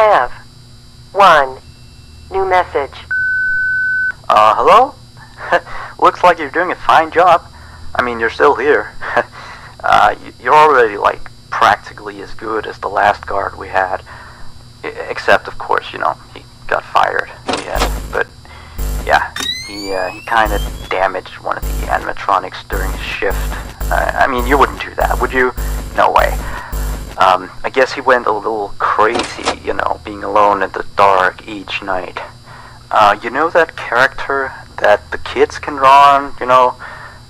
have. One. New message. Uh, hello? Looks like you're doing a fine job. I mean, you're still here. uh, you're already, like, practically as good as the last guard we had. Except, of course, you know, he got fired end. But, yeah, he, uh, he kind of damaged one of the animatronics during his shift. Uh, I mean, you wouldn't do that, would you? No way. Um, I guess he went a little crazy, you know, being alone in the dark each night. Uh, you know that character that the kids can draw on, you know?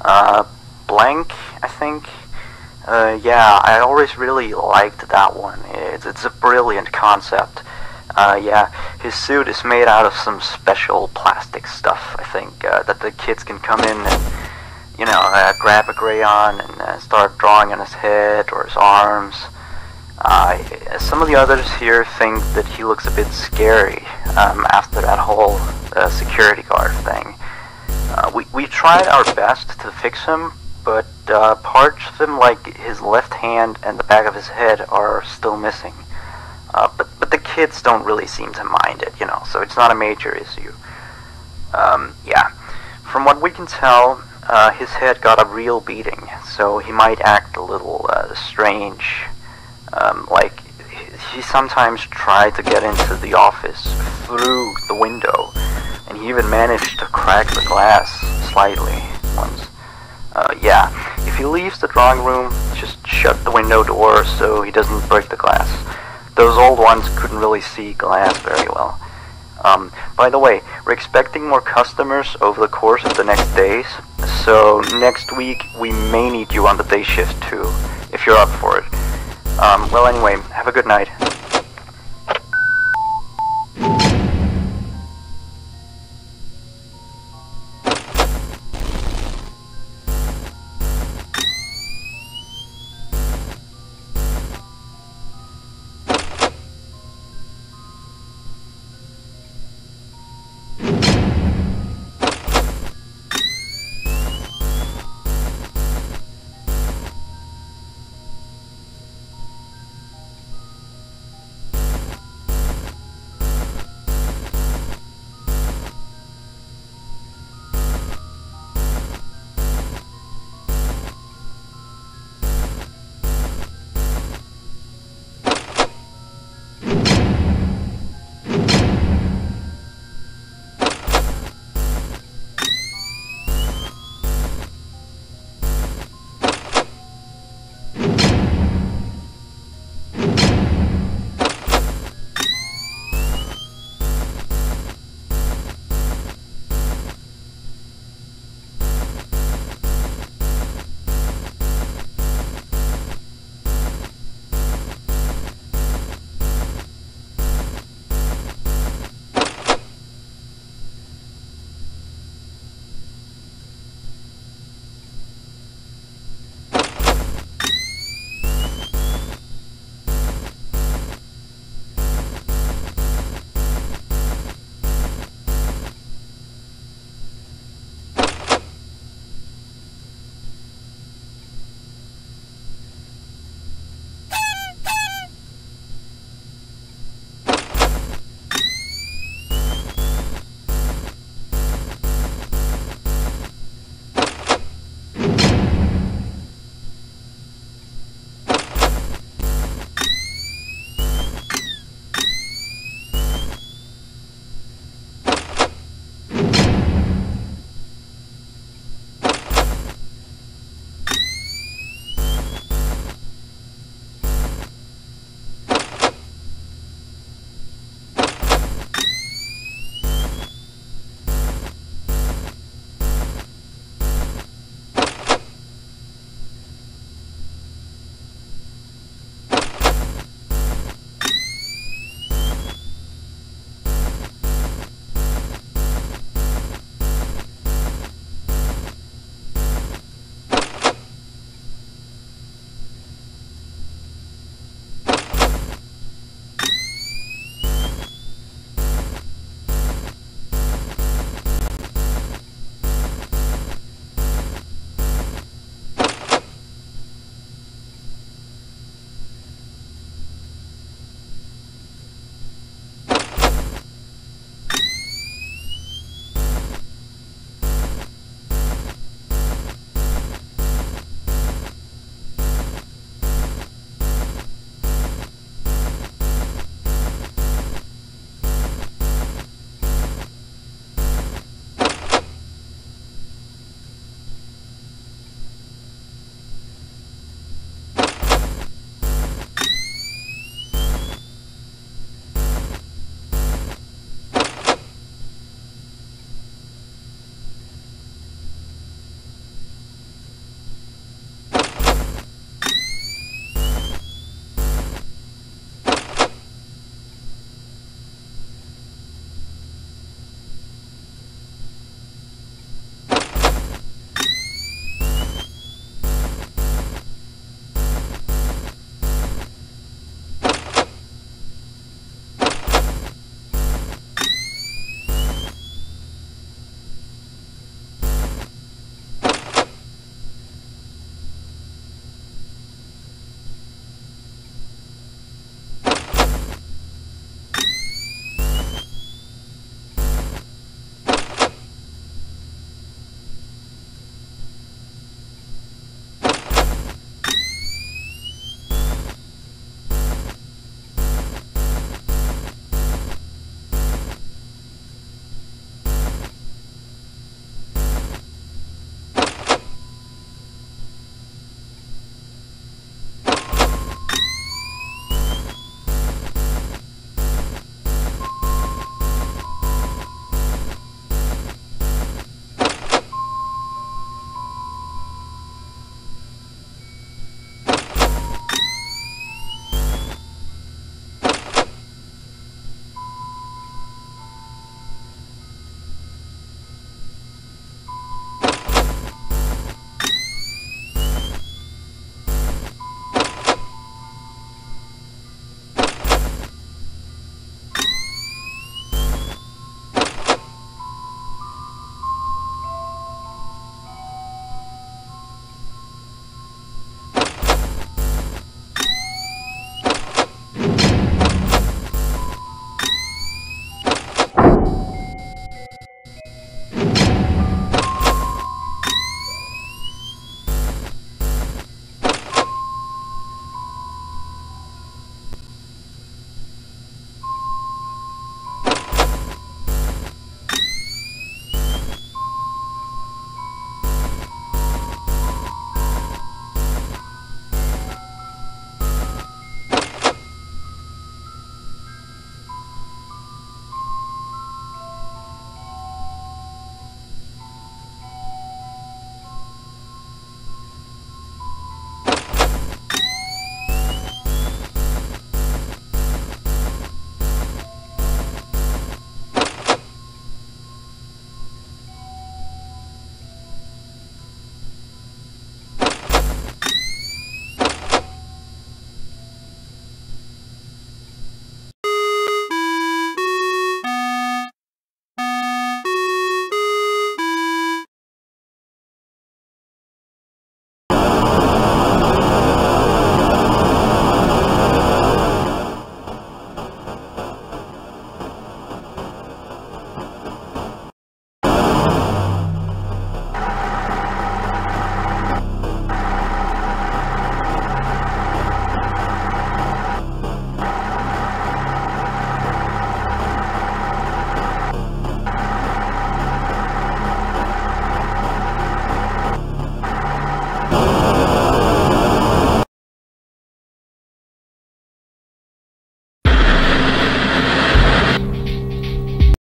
Uh, Blank, I think? Uh, yeah, I always really liked that one. It's, it's a brilliant concept. Uh, yeah, his suit is made out of some special plastic stuff, I think, uh, that the kids can come in and, you know, uh, grab a crayon and uh, start drawing on his head or his arms. Uh, some of the others here think that he looks a bit scary um, after that whole uh, security guard thing. Uh, we, we tried our best to fix him, but uh, parts of him, like his left hand and the back of his head, are still missing. Uh, but, but the kids don't really seem to mind it, you know, so it's not a major issue. Um, yeah. From what we can tell, uh, his head got a real beating, so he might act a little strange um, like, he sometimes tried to get into the office through the window, and he even managed to crack the glass slightly once. Uh, yeah, if he leaves the drawing room, just shut the window door so he doesn't break the glass. Those old ones couldn't really see glass very well. Um, by the way, we're expecting more customers over the course of the next days, so next week we may need you on the day shift too, if you're up for it. Um, well, anyway, have a good night.